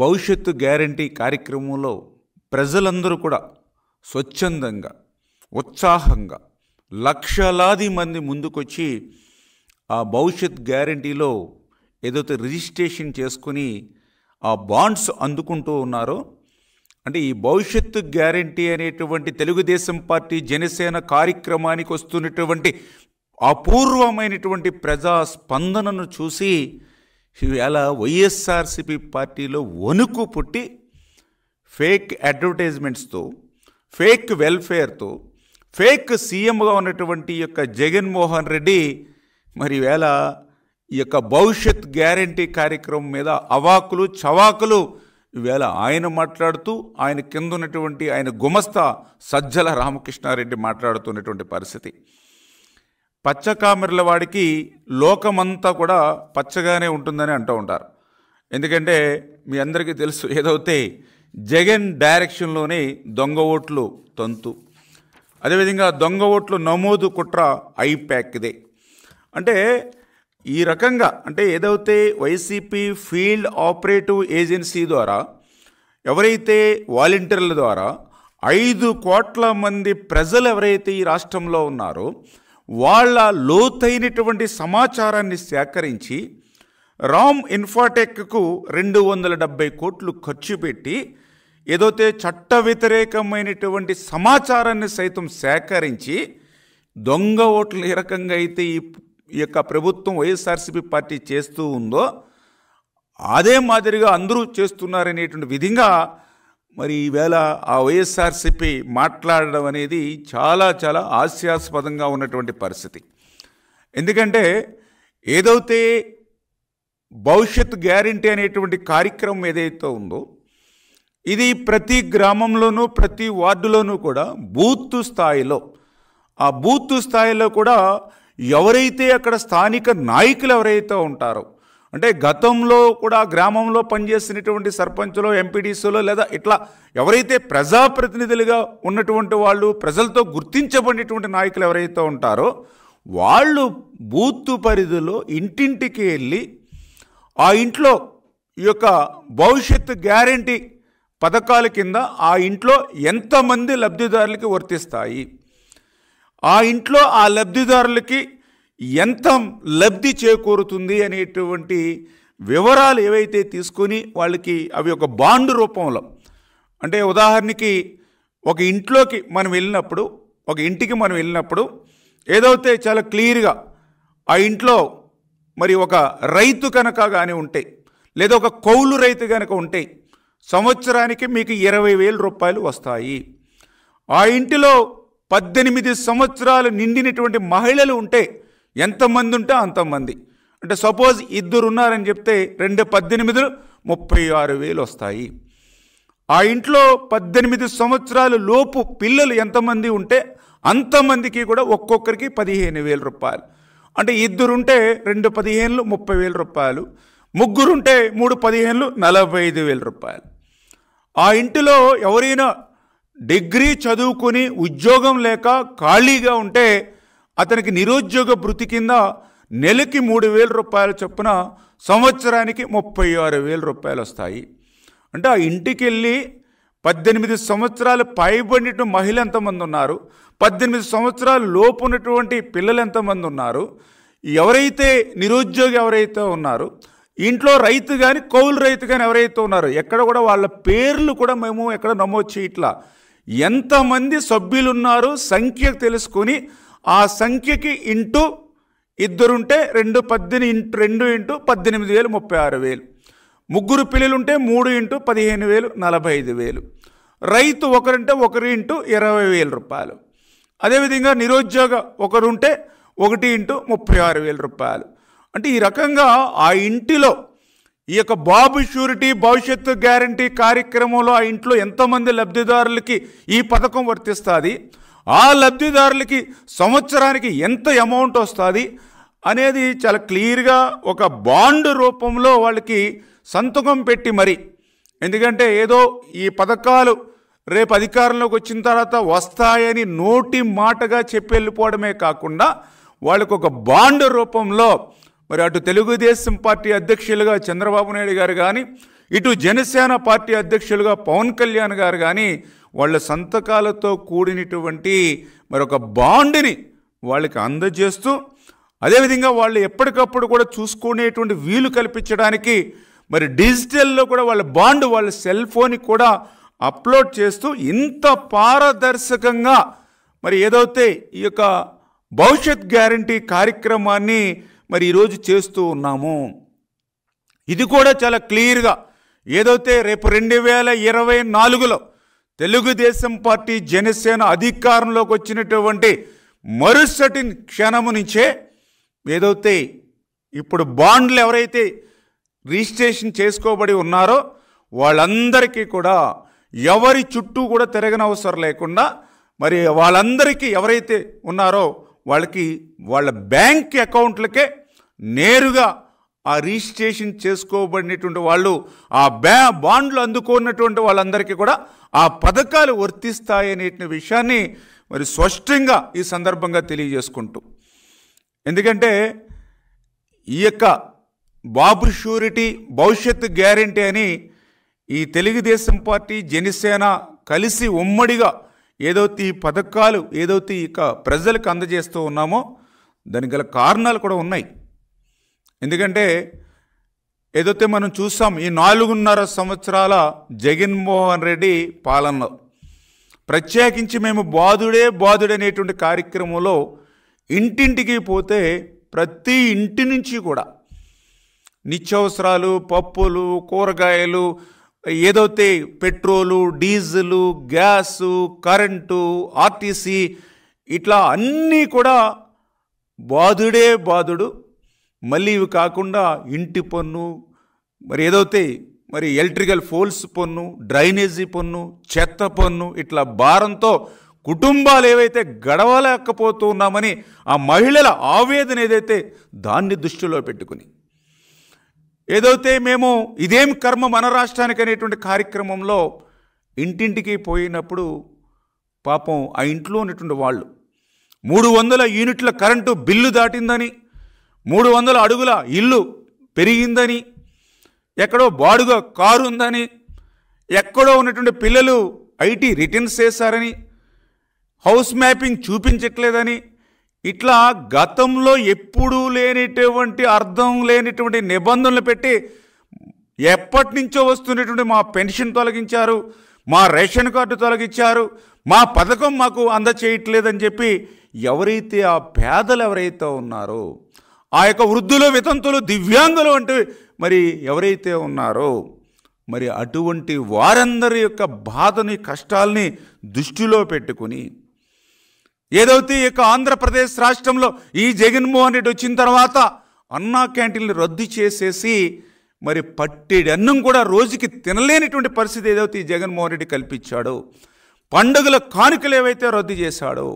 భవిష్యత్తు గ్యారంటీ కార్యక్రమంలో ప్రజలందరూ కూడా స్వచ్ఛందంగా ఉత్సాహంగా లక్షలాది మంది ముందుకొచ్చి ఆ భవిష్యత్ గ్యారంటీలో ఏదైతే రిజిస్ట్రేషన్ చేసుకుని ఆ బాండ్స్ అందుకుంటూ ఉన్నారో అంటే ఈ భవిష్యత్తు గ్యారంటీ అనేటువంటి తెలుగుదేశం పార్టీ జనసేన కార్యక్రమానికి వస్తున్నటువంటి అపూర్వమైనటువంటి ప్రజా స్పందనను చూసి ఈవేళ వైఎస్ఆర్సిపి పార్టీలో వణుకు పుట్టి ఫేక్ అడ్వర్టైజ్మెంట్స్తో ఫేక్ వెల్ఫేర్తో ఫేక్ సీఎంగా ఉన్నటువంటి యొక్క జగన్మోహన్ రెడ్డి మరి వేళ ఈ యొక్క భవిష్యత్ గ్యారంటీ కార్యక్రమం మీద అవాకులు చవాకులు ఈవేళ ఆయన మాట్లాడుతూ ఆయన కింద ఉన్నటువంటి ఆయన గుమస్తా సజ్జల రామకృష్ణారెడ్డి మాట్లాడుతున్నటువంటి పరిస్థితి. పచ్చకామెర్ల వాడికి లోకమంతా కూడా పచ్చగానే ఉంటుందని అంటూ ఉంటారు. ఎందుకంటే మీ అందరికీ తెలుసు ఏదైతే జగన్ డైరెక్షన్లోనే దొంగ ఓట్లు తంతు. అదేవిధంగా దొంగ ఓట్లు నమోదు కుట్ర ఐప్యాక్దే. అంటే ఈ రకంగా అంటే ఏదైతే వైసీపీ ఫీల్డ్ ఆపరేటివ్ ఏజెన్సీ ద్వారా ఎవరైతే వాలంటీర్ల ద్వారా ఐదు కోట్ల మంది ప్రజలు ఎవరైతే ఈ రాష్ట్రంలో ఉన్నారో వాళ్ళ లోతైనటువంటి సమాచారాన్ని సేకరించి రామ్ ఇన్ఫాటెక్కు రెండు వందల డెబ్బై కోట్లు ఖర్చు పెట్టి ఏదైతే చట్ట వ్యతిరేకమైనటువంటి సమాచారాన్ని సైతం సేకరించి దొంగ ఓట్లు ఏ రకంగా అయితే ఈ ఈ యొక్క ప్రభుత్వం వైఎస్ఆర్సీపీ పార్టీ చేస్తూ ఉందో అదే మాదిరిగా అందరూ చేస్తున్నారనేటువంటి విధంగా మరి ఈవేళ ఆ వైఎస్ఆర్సీపీ మాట్లాడడం అనేది చాలా చాలా హాస్యాస్పదంగా ఉన్నటువంటి పరిస్థితి. ఎందుకంటే ఏదైతే భవిష్యత్ గ్యారంటీ అనేటువంటి కార్యక్రమం ఏదైతే ఉందో ఇది ప్రతి గ్రామంలోనూ ప్రతి వార్డులోనూ కూడా బూత్ స్థాయిలో ఆ బూత్ స్థాయిలో కూడా ఎవరైతే అక్కడ స్థానిక నాయకులు ఎవరైతే ఉంటారో అంటే గతంలో కూడా గ్రామంలో పనిచేసినటువంటి సర్పంచులో ఎంపీడీసీలో లేదా ఇట్లా ఎవరైతే ప్రజాప్రతినిధులుగా ఉన్నటువంటి వాళ్ళు ప్రజలతో గుర్తించబడినటువంటి నాయకులు ఎవరైతే ఉంటారో వాళ్ళు బూత్ పరిధిలో ఇంటింటికి వెళ్ళి ఆ ఇంట్లో ఈ యొక్క భవిష్యత్తు గ్యారంటీ పథకాల కింద ఆ ఇంట్లో ఎంతమంది లబ్ధిదారులకి వర్తిస్తాయి? ఆ ఇంట్లో ఆ లబ్ధిదారులకి ఎంత లబ్ధి చేకూరుతుంది అనేటువంటి వివరాలు ఏవైతే తీసుకొని వాళ్ళకి అవి ఒక బాండ్ రూపంలో అంటే ఉదాహరణకి ఒక ఇంట్లోకి మనం వెళ్ళినప్పుడు ఒక ఇంటికి మనం వెళ్ళినప్పుడు ఏదైతే చాలా క్లియర్గా ఆ ఇంట్లో మరి ఒక రైతు కనుక కానీ ఉంటే లేదా ఒక కౌలు రైతు కనుక ఉంటే సంవత్సరానికి మీకు ఇరవై వేల రూపాయలు వస్తాయి. ఆ ఇంటిలో పద్దెనిమిది సంవత్సరాలు నిండినటువంటి మహిళలు ఉంటే ఎంతమంది ఉంటే అంతమంది. అంటే సపోజ్ ఇద్దరు ఉన్నారని చెప్తే రెండు పద్దెనిమిదిలు ముప్పై ఆరు వేలు వస్తాయి ఆ ఇంట్లో పద్దెనిమిది సంవత్సరాలు లోపు పిల్లలు ఎంతమంది ఉంటే అంతమందికి కూడా ఒక్కొక్కరికి పదిహేను వేల రూపాయలు. అంటే ఇద్దరుంటే రెండు పదిహేనులు ముప్పై వేల రూపాయలు. ముగ్గురుంటే మూడు పదిహేనులు నలభై ఐదు వేల రూపాయలు. ఆ ఇంటిలో ఎవరైనా డిగ్రీ చదువుకుని ఉద్యోగం లేక ఖాళీగా ఉంటే అతనికి నిరుద్యోగ భృతి కింద నెలకి మూడు వేల రూపాయల చొప్పున సంవత్సరానికి ముప్పై ఆరు వేల రూపాయలు వస్తాయి. అంటే ఆ ఇంటికి వెళ్ళి పద్దెనిమిది సంవత్సరాలు పైబడిన మహిళ ఎంతమంది ఉన్నారు? పద్దెనిమిది సంవత్సరాలు లోపు ఉన్నటువంటి పిల్లలు ఎంతమంది ఉన్నారు? ఎవరైతే నిరుద్యోగి ఎవరైతే ఉన్నారో? ఇంట్లో రైతు కానీ కౌలు రైతు కానీ ఎవరైతే ఉన్నారో? ఎక్కడ కూడా వాళ్ళ పేర్లు కూడా మేము ఎక్కడ నమోదు చేయట్లా. ఎంతమంది సభ్యులు ఉన్నారు? సంఖ్య తెలుసుకొని ఆ సంఖ్యకి ఇంటూ ఇద్దరుంటే రెండు పద్దెనిమిది ఇంటూ రెండు ఇంటూ పద్దెనిమిది వేలు ముప్పై ఆరు వేలు. ముగ్గురు పిల్లలుంటే మూడు ఇంటూ పదిహేను వేలు నలభై ఐదు వేలు. రైతు ఒకరుంటే ఒకరి ఇంటూ ఇరవై వేల రూపాయలు. అదేవిధంగా నిరుద్యోగ ఒకరుంటే ఒకటి ఇంటూ ముప్పై ఆరు వేల రూపాయలు. అంటే ఈ రకంగా ఆ ఇంటిలో ఈ యొక్క బాబు షూరిటీ భవిష్యత్తు గ్యారంటీ కార్యక్రమంలో ఆ ఇంట్లో ఎంతమంది లబ్ధిదారులకి ఈ పథకం వర్తిస్తుంది? ఆ లబ్ధిదారులకి సంవత్సరానికి ఎంత అమౌంట్ వస్తుంది అనేది చాలా క్లియర్గా ఒక బాండ్ రూపంలో వాళ్ళకి సంతకం పెట్టి మరి. ఎందుకంటే ఏదో ఈ పథకాలు రేపు అధికారంలోకి వచ్చిన తర్వాత వస్తాయని నోటి మాటగా చెప్పి వెళ్ళిపోవడమే కాకుండా వాళ్ళకు ఒక బాండ్ రూపంలో మరి అటు తెలుగుదేశం పార్టీ అధ్యక్షులుగా చంద్రబాబు నాయుడు గారు కానీ ఇటు జనసేన పార్టీ అధ్యక్షులుగా పవన్ కళ్యాణ్ గారు కానీ వాళ్ళ సంతకాలతో కూడినటువంటి మరొక బాండ్ని వాళ్ళకి అందజేస్తూ అదేవిధంగా వాళ్ళు ఎప్పటికప్పుడు కూడా చూసుకునేటువంటి వీలు కల్పించడానికి మరి డిజిటల్లో కూడా వాళ్ళ బాండ్ వాళ్ళ సెల్ ఫోన్కి కూడా అప్లోడ్ చేస్తూ ఇంత పారదర్శకంగా మరి ఏదైతే ఈ యొక్క భవిష్యత్ గ్యారంటీ కార్యక్రమాన్ని మరి ఈరోజు చేస్తూ ఉన్నాము. ఇది కూడా చాలా క్లియర్గా ఏదైతే రేపు రెండు వేల ఇరవై నాలుగులో తెలుగుదేశం పార్టీ జనసేన అధికారంలోకి వచ్చినటువంటి మరుసటి క్షణము నుంచే ఏదైతే ఇప్పుడు బాండ్లు ఎవరైతే రిజిస్ట్రేషన్ చేసుకోబడి ఉన్నారో వాళ్ళందరికీ కూడా ఎవరి చుట్టూ కూడా తిరగనవసరం లేకుండా మరి వాళ్ళందరికీ ఎవరైతే ఉన్నారో వాళ్ళకి వాళ్ళ బ్యాంక్ అకౌంట్లకే నేరుగా ఆ రిజిస్ట్రేషన్ చేసుకోబడినటువంటి వాళ్ళు ఆ బ్యా బాండ్లు అందుకున్నటువంటి వాళ్ళందరికీ కూడా ఆ పథకాలు వర్తిస్తాయి అనేటి విషయాన్ని మరి స్పష్టంగా ఈ సందర్భంగా తెలియజేసుకుంటూ. ఎందుకంటే ఈ యొక్క బాబు షూరిటీ భవిష్యత్తు గ్యారంటీ అని ఈ తెలుగుదేశం పార్టీ జనసేన కలిసి ఉమ్మడిగా ఏదైతే ఈ పథకాలు ఏదైతే ఇక ప్రజలకు అందజేస్తూ ఉన్నామో దానికి గల కారణాలు కూడా ఉన్నాయి. ఎందుకంటే ఏదైతే మనం చూసాం ఈ నాలుగున్నర సంవత్సరాల జగన్మోహన్ రెడ్డి పాలనలో ప్రత్యేకించి మేము బాధుడే బాధుడే అనేటువంటి కార్యక్రమంలో ఇంటింటికి పోతే ప్రతి ఇంటి నుంచి కూడా నిత్యావసరాలు పప్పులు కూరగాయలు ఏదైతే petrol diesel gas current RTC ఇట్లా అన్నీ కూడా బాధుడే బాధుడు మళ్ళీ ఇవి కాకుండా ఇంటి పన్ను మరి ఏదైతే మరి ఎలక్ట్రికల్ ఫోల్స్ పన్ను డ్రైనేజీ పన్ను చెత్త పన్ను ఇట్లా భారంతో కుటుంబాలు ఏవైతే గడవలేకపోతూ ఉన్నామని ఆ మహిళల ఆవేదన ఏదైతే దాన్ని దృష్టిలో పెట్టుకుని. ఏదైతే మేము ఇదేం కర్మ మన రాష్ట్రానికి అనేటువంటి కార్యక్రమంలో ఇంటింటికి పోయినప్పుడు పాపం ఆ ఇంట్లో ఉన్నటువంటి వాళ్ళు మూడు వందల యూనిట్ల కరెంటు బిల్లు దాటిందని మూడు వందల అడుగుల ఇల్లు పెరిగిందని ఎక్కడో బాడుగ కారు ఉందని ఎక్కడో ఉన్నటువంటి పిల్లలు ఐటీ రిటర్న్స్ చేశారని హౌస్ మ్యాపింగ్ చూపించట్లేదని ఇట్లా గతంలో ఎప్పుడూ లేనిటువంటి అర్థం లేనిటువంటి నిబంధనలు పెట్టి ఎప్పటి నుంచో వస్తున్నటువంటి మా పెన్షన్ తొలగించారు మా రేషన్ కార్డు తొలగించారు మా పథకం మాకు అందచేయట్లేదని చెప్పి ఎవరైతే ఆ పేదలు ఎవరైతే ఉన్నారో ఆ యొక్క వృద్ధులు వితంతులు దివ్యాంగులు అంటే మరి ఎవరైతే ఉన్నారో మరి అటువంటి వారందరి యొక్క బాధని కష్టాల్ని దృష్టిలో పెట్టుకుని ఏదైతే ఈ యొక్క ఆంధ్రప్రదేశ్ రాష్ట్రంలో ఈ జగన్మోహన్ రెడ్డి వచ్చిన తర్వాత అన్నా క్యాంటీన్లు రద్దు చేసేసి మరి పట్టెడి అన్నం కూడా రోజుకి తినలేనిటువంటి పరిస్థితి ఏదైతే ఈ జగన్మోహన్ రెడ్డి కల్పించాడో. పండుగల కానుకలు ఏవైతే రద్దు చేశాడో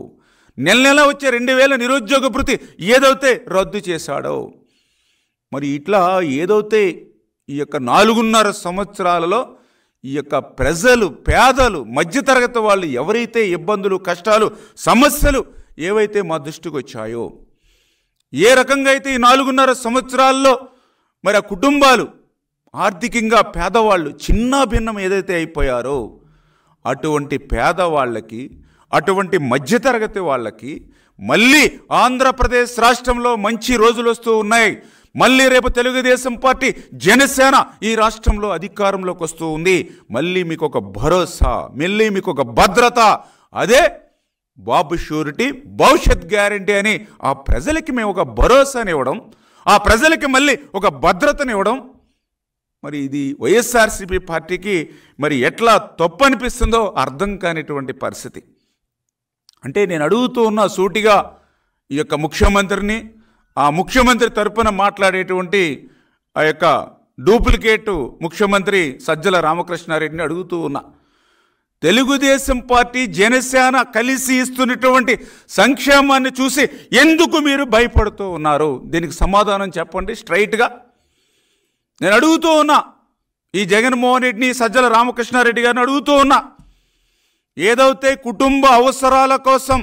నెల నెల వచ్చే రెండు వేల నిరుద్యోగ భృతి ఏదైతే రద్దు చేశాడో మరి ఇట్లా ఏదైతే ఈ యొక్క నాలుగున్నర సంవత్సరాలలో ఈ యొక్క ప్రజలు పేదలు మధ్యతరగతి వాళ్ళు ఎవరైతే ఇబ్బందులు కష్టాలు సమస్యలు ఏవైతే మా దృష్టికి వచ్చాయో ఏ రకంగా అయితే ఈ నాలుగున్నర సంవత్సరాల్లో మరి ఆ కుటుంబాలు ఆర్థికంగా పేదవాళ్ళు చిన్న భిన్నం ఏదైతే అయిపోయారో అటువంటి పేదవాళ్ళకి అటువంటి మధ్యతరగతి వాళ్ళకి మళ్ళీ ఆంధ్రప్రదేశ్ రాష్ట్రంలో మంచి రోజులు వస్తూ ఉన్నాయి. మళ్ళీ రేపు తెలుగుదేశం పార్టీ జనసేన ఈ రాష్ట్రంలో అధికారంలోకి వస్తూ ఉంది. మళ్ళీ మీకు ఒక భరోసా మళ్ళీ మీకు ఒక భద్రత. అదే బాబు షూరిటీ భవిష్యత్ గ్యారంటీ అని ఆ ప్రజలకి మేము ఒక భరోసానివ్వడం ఆ ప్రజలకి మళ్ళీ ఒక భద్రతనివ్వడం మరి ఇది వైఎస్ఆర్సీపీ పార్టీకి మరి ఎట్లా తప్పు అనిపిస్తుందో అర్థం కానిటువంటి పరిస్థితి. అంటే నేను అడుగుతూ ఉన్న సూటిగా ఈ యొక్క ముఖ్యమంత్రిని ఆ ముఖ్యమంత్రి తరపున మాట్లాడేటువంటి ఆ యొక్క డూప్లికేట్ ముఖ్యమంత్రి సజ్జల రామకృష్ణారెడ్డిని అడుగుతూ ఉన్నా. తెలుగుదేశం పార్టీ జనసేన కలిసి ఇస్తున్నటువంటి సంక్షేమాన్ని చూసి ఎందుకు మీరు భయపడుతూ ఉన్నారు? దీనికి సమాధానం చెప్పండి స్ట్రైట్గా. నేను అడుగుతూ ఉన్నా. ఈ జగన్మోహన్ రెడ్డిని సజ్జల రామకృష్ణారెడ్డి గారిని అడుగుతూ ఉన్నా. ఏదైతే కుటుంబ అవసరాల కోసం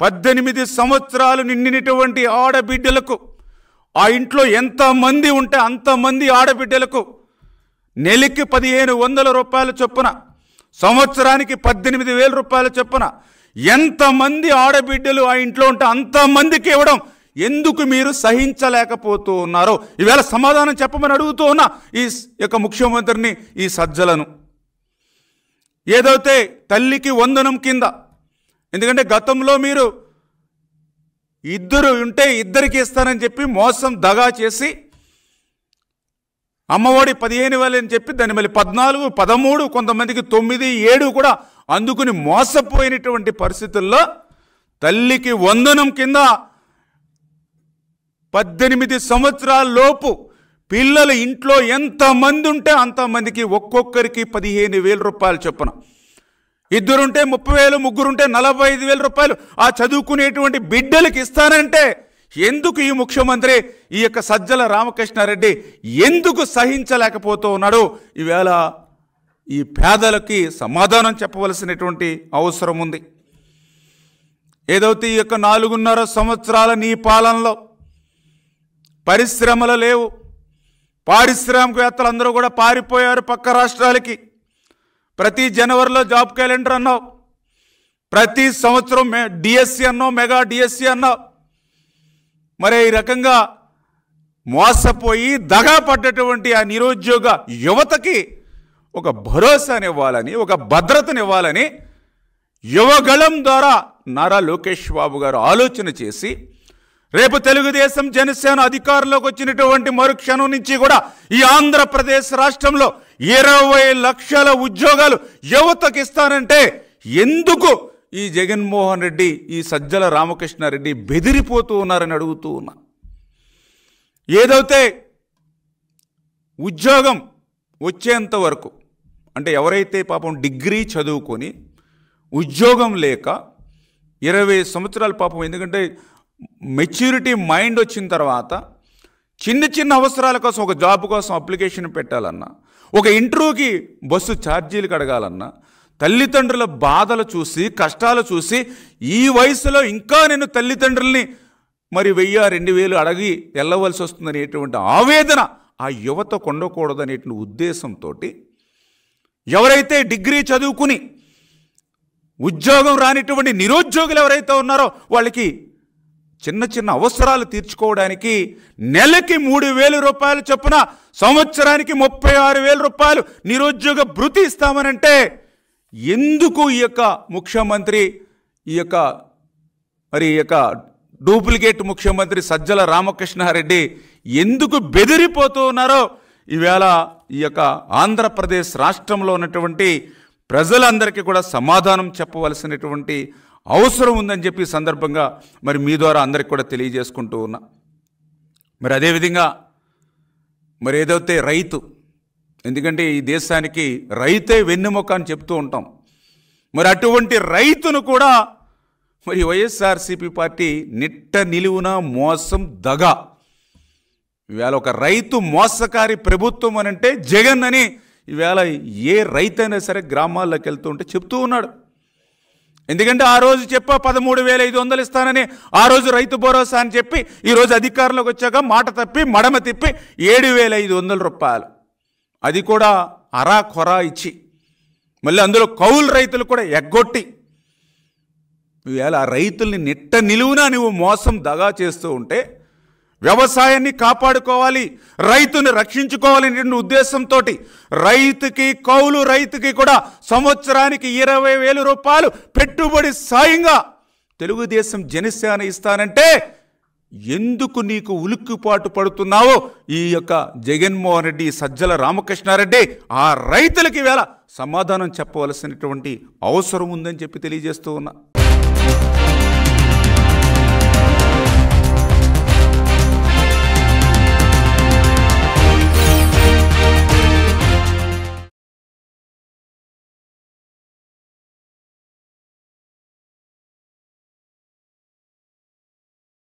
పద్దెనిమిది సంవత్సరాలు నిండినటువంటి ఆడబిడ్డలకు ఆ ఇంట్లో ఎంతమంది ఉంటే అంతమంది ఆడబిడ్డలకు నెలకి పదిహేను వందల రూపాయల చొప్పున సంవత్సరానికి పద్దెనిమిది వేల రూపాయల చొప్పున ఎంతమంది ఆడబిడ్డలు ఆ ఇంట్లో ఉంటే అంతమందికి ఇవ్వడం ఎందుకు మీరు సహించలేకపోతూ ఉన్నారో? ఈవేళ సమాధానం చెప్పమని అడుగుతూ ఉన్న ఈ యొక్క ముఖ్యమంత్రిని ఈ సజ్జలను. ఏదైతే తల్లికి వందనం కింద ఎందుకంటే గతంలో మీరు ఇద్దరు ఉంటే ఇద్దరికి ఇస్తానని చెప్పి మోసం దగా చేసి అమ్మఒడి పదిహేను వేలు అని చెప్పి దాన్ని మళ్ళీ పద్నాలుగు పదమూడు కొంతమందికి తొమ్మిది ఏడు కూడా అందుకుని మోసపోయినటువంటి పరిస్థితుల్లో తల్లికి వందనం కింద పద్దెనిమిది సంవత్సరాల లోపు పిల్లలు ఇంట్లో ఎంతమంది ఉంటే అంతమందికి ఒక్కొక్కరికి పదిహేను వేల రూపాయలు చొప్పున. ఇద్దరుంటే ముప్పై వేలు ముగ్గురుంటే నలభై ఐదు వేల రూపాయలు. ఆ చదువుకునేటువంటి బిడ్డలకి ఇస్తానంటే ఎందుకు ఈ ముఖ్యమంత్రి ఈ యొక్క సజ్జల రామకృష్ణారెడ్డి ఎందుకు సహించలేకపోతూ ఉన్నాడు ఈవేళ ఈ పేదలకి సమాధానం చెప్పవలసినటువంటి అవసరం ఉంది. ఏదైతే ఈ యొక్క నాలుగున్నర సంవత్సరాల నీ పాలనలో పరిశ్రమలు లేవు. పారిశ్రామికవేత్తలు అందరూ కూడా పారిపోయారు పక్క రాష్ట్రాలకి. ప్రతి జనవరిలో జాబ్ క్యాలెండర్ అన్నావు. ప్రతి సంవత్సరం మే డిఎస్సి అన్నావు మెగా డిఎస్సి అన్నావు. మరి ఈ రకంగా మోసపోయి దగా పడ్డటువంటి ఆ నిరుద్యోగ యువతకి ఒక భరోసానివ్వాలని ఒక భద్రతనివ్వాలని యువగళం ద్వారా నారా లోకేష్ బాబు గారు ఆలోచన చేసి రేపు తెలుగుదేశం జనసేన అధికారంలోకి వచ్చినటువంటి మరుక్షణం నుంచి కూడా ఈ ఆంధ్రప్రదేశ్ రాష్ట్రంలో ఇరవై లక్షల ఉద్యోగాలు యువతకి ఇస్తానంటే ఎందుకు ఈ జగన్మోహన్ రెడ్డి ఈ సజ్జల రామకృష్ణారెడ్డి బెదిరిపోతూ ఉన్నారని అడుగుతూ ఉన్నా. ఏదైతే ఉద్యోగం వచ్చేంత వరకు అంటే ఎవరైతే పాపం డిగ్రీ చదువుకొని ఉద్యోగం లేక ఇరవై సంవత్సరాల పాపం ఎందుకంటే మెచ్యూరిటీ మైండ్ వచ్చిన తర్వాత చిన్న చిన్న అవసరాల కోసం ఒక జాబ్ కోసం అప్లికేషన్ పెట్టాలన్నా ఒక ఇంటర్వ్యూకి బస్సు ఛార్జీలు కడగాలన్నా తల్లిదండ్రుల బాధలు చూసి కష్టాలు చూసి ఈ వయసులో ఇంకా నేను తల్లిదండ్రుల్ని మరి వెయ్యి రెండు వేలు అడిగి వెళ్ళవలసి వస్తుందనేటువంటి ఆవేదన ఆ యువత కొండకూడదనేటువంటి ఉద్దేశంతో ఎవరైతే డిగ్రీ చదువుకుని ఉద్యోగం రానిటువంటి నిరుద్యోగులు ఎవరైతే ఉన్నారో వాళ్ళకి చిన్న చిన్న అవసరాలు తీర్చుకోవడానికి నెలకి మూడు వేల రూపాయలు చొప్పున సంవత్సరానికి ముప్పై ఆరు వేల రూపాయలు నిరుద్యోగ భృతి ఇస్తామనంటే ఎందుకు ఈ యొక్క ముఖ్యమంత్రి ఈ యొక్క మరి ఈ యొక్క డూప్లికేట్ ముఖ్యమంత్రి సజ్జల రామకృష్ణారెడ్డి ఎందుకు బెదిరిపోతూ ఉన్నారో ఈవేళ ఈ యొక్క ఆంధ్రప్రదేశ్ రాష్ట్రంలో ఉన్నటువంటి ప్రజలందరికీ కూడా సమాధానం చెప్పవలసినటువంటి అవసరం ఉందని చెప్పి సందర్భంగా మరి మీ ద్వారా అందరికి కూడా తెలియజేసుకుంటూ ఉన్నా. మరి అదేవిధంగా మరి ఏదైతే రైతు ఎందుకంటే ఈ దేశానికి రైతే వెన్నెముక అని చెప్తూ ఉంటాం. మరి అటువంటి రైతును కూడా మరి వైఎస్ఆర్సీపీ పార్టీ నిట్ట నిలువున మోసం దగ. ఈవేళ ఒక రైతు మోసకారి ప్రభుత్వం అని అంటే జగన్ అని ఈవేళ ఏ రైతు అయినా సరే గ్రామాల్లోకి వెళ్తూ ఉంటే చెప్తూ ఉన్నాడు. ఎందుకంటే ఆ రోజు చెప్పా పదమూడు వేల ఐదు వందలు ఇస్తానని. ఆ రోజు రైతు భరోసా అని చెప్పి ఈరోజు అధికారంలోకి వచ్చాక మాట తప్పి మడమ తిప్పి ఏడు వేల ఐదు వందల రూపాయలు. అది కూడా అరా కొరా ఇచ్చి. మళ్ళీ అందులో కౌలు రైతులు కూడా ఎగ్గొట్టి. ఈవేళ ఆ రైతుల్ని నిట్ట నిలువునా నువ్వు మోసం దగా చేస్తూ ఉంటే వ్యవసాయాన్ని కాపాడుకోవాలి రైతుని రక్షించుకోవాలనే ఉద్దేశంతో రైతుకి కౌలు రైతుకి కూడా సంవత్సరానికి ఇరవై వేల రూపాయలు పెట్టుబడి సాయంగా తెలుగుదేశం జనసేన ఇస్తానంటే ఎందుకు నీకు ఉలిక్కిపాటు పడుతున్నావో? ఈ యొక్క జగన్మోహన్ రెడ్డి సజ్జల రామకృష్ణారెడ్డి ఆ రైతులకి వేళ సమాధానం చెప్పవలసినటువంటి అవసరం ఉందని చెప్పి తెలియజేస్తూ ఉన్నా.